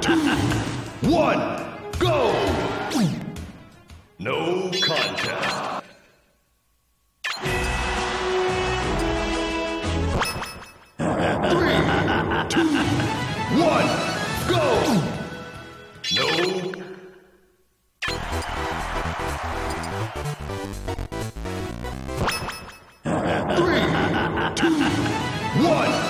Two, one, go! No contest. Three, two, one, go! No. Three, two, one.